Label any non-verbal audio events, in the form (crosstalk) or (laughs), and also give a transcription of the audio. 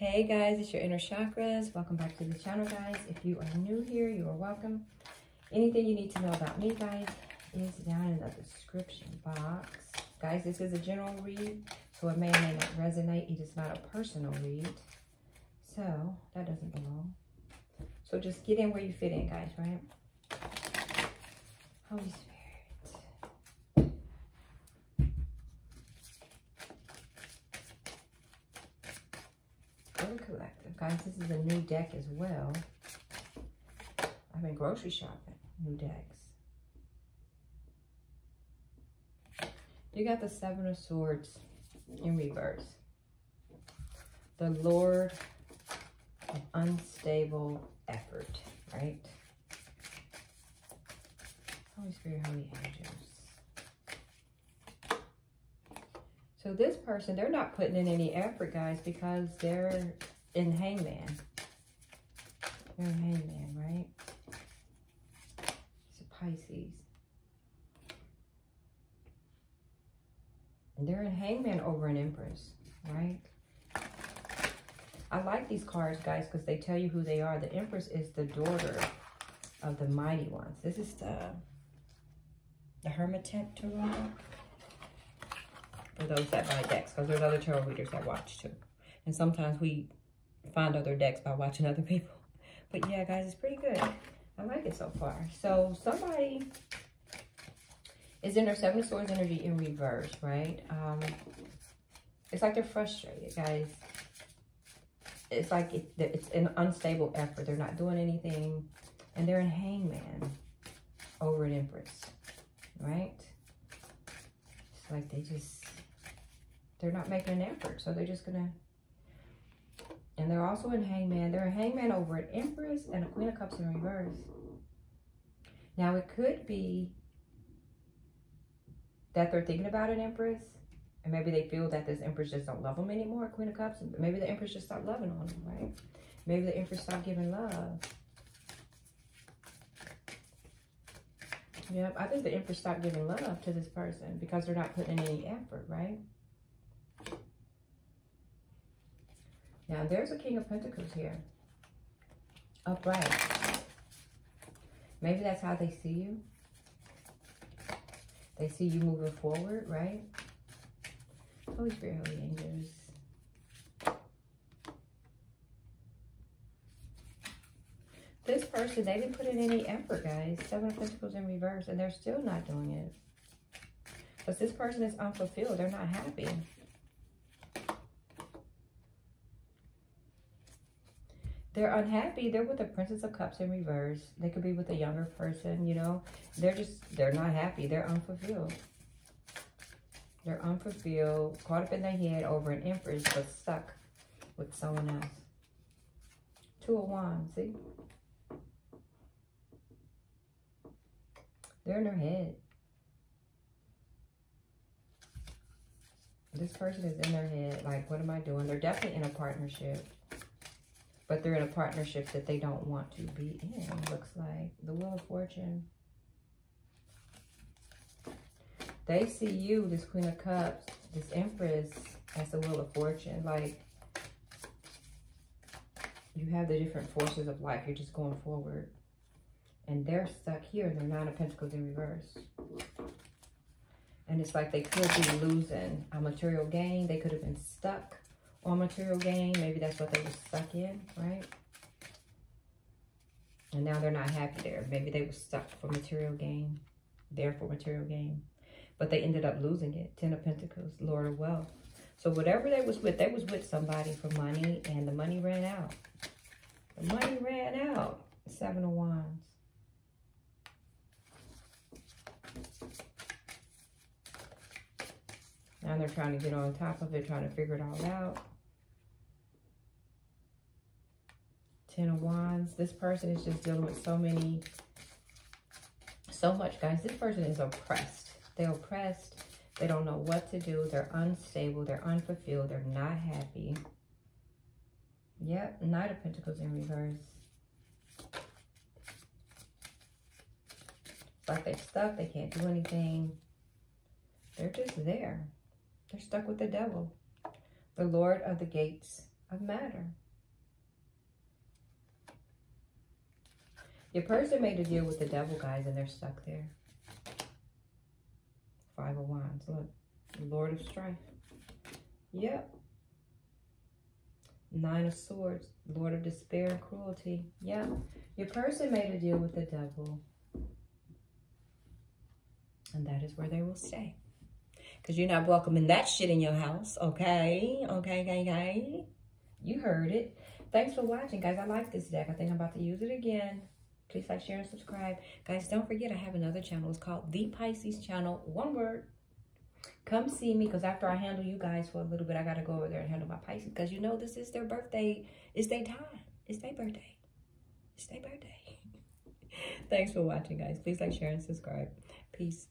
Hey guys, it's your inner chakras. Welcome back to the channel, guys. If you are new here, you are welcome. Anything you need to know about me, guys, is down in the description box. Guys, this is a general read, so it may or may not resonate. It is not a personal read. So, that doesn't belong. So just get in where you fit in, guys, right? Holy Spirit. Very collective. Guys, this is a new deck as well. I've been grocery shopping. New decks. You got the Seven of Swords in reverse. The Lord of Unstable Effort, right? Holy Spirit, Holy Angels. So this person, they're not putting in any effort, guys, because they're in hangman. They're in hangman, right? It's a Pisces. And they're in hangman over an empress, right? I like these cards, guys, because they tell you who they are. The empress is the daughter of the mighty ones. This is the, the Hermetic Tarot those that buy decks because there's other tarot readers that watch too. And sometimes we find other decks by watching other (laughs) people. But yeah, guys, it's pretty good. I like it so far. So somebody is in their Seven of Swords energy in reverse, right? Um, it's like they're frustrated, guys. It's like it, it's an unstable effort. They're not doing anything. And they're in hangman over an empress, right? It's like they just they're not making an effort. So they're just going to, and they're also in hangman. They're a hangman over an empress and a queen of cups in reverse. Now it could be that they're thinking about an empress and maybe they feel that this empress just don't love them anymore, queen of cups. Maybe the empress just stopped loving on them, right? Maybe the empress stopped giving love. Yep, I think the empress stopped giving love to this person because they're not putting in any effort, right? Now, there's a King of Pentacles here. Upright. Maybe that's how they see you. They see you moving forward, right? Holy Spirit, Holy Angels. This person, they didn't put in any effort, guys. Seven of Pentacles in reverse, and they're still not doing it. Because this person is unfulfilled. They're not happy. They're unhappy. They're with the Princess of Cups in reverse. They could be with a younger person, you know. They're just, they're not happy. They're unfulfilled. They're unfulfilled, caught up in their head over an empress, but stuck with someone else. Two of Wands, see? They're in their head. This person is in their head, like, what am I doing? They're definitely in a partnership but they're in a partnership that they don't want to be in, looks like. The Wheel of Fortune. They see you, this Queen of Cups, this Empress, as the Wheel of Fortune. Like, you have the different forces of life. You're just going forward. And they're stuck here. They're Nine of Pentacles in reverse. And it's like they could be losing a material gain. They could have been stuck on material gain. Maybe that's what they were stuck in, right? And now they're not happy there. Maybe they were stuck for material gain, there for material gain. But they ended up losing it. Ten of Pentacles, Lord of Wealth. So whatever they was with, they was with somebody for money and the money ran out. The money ran out. Seven of Wands. Now they're trying to get on top of it, trying to figure it all out. Ten of Wands. This person is just dealing with so many, so much, guys. This person is oppressed. They're oppressed. They don't know what to do. They're unstable. They're unfulfilled. They're not happy. Yep, Knight of Pentacles in reverse. It's like they're stuck. They can't do anything. They're just there. They're stuck with the devil. The Lord of the Gates of matter. Your person made a deal with the devil, guys, and they're stuck there. Five of Wands. Look. Lord of Strife. Yep. Nine of Swords. Lord of Despair and Cruelty. Yep. Your person made a deal with the devil. And that is where they will stay. Because you're not welcoming that shit in your house. Okay? Okay, okay, okay? You heard it. Thanks for watching, guys. I like this deck. I think I'm about to use it again. Please like, share, and subscribe. Guys, don't forget I have another channel. It's called The Pisces Channel. One word. Come see me because after I handle you guys for a little bit, I got to go over there and handle my Pisces because you know this is their birthday. It's their time. It's their birthday. It's their birthday. (laughs) Thanks for watching, guys. Please like, share, and subscribe. Peace.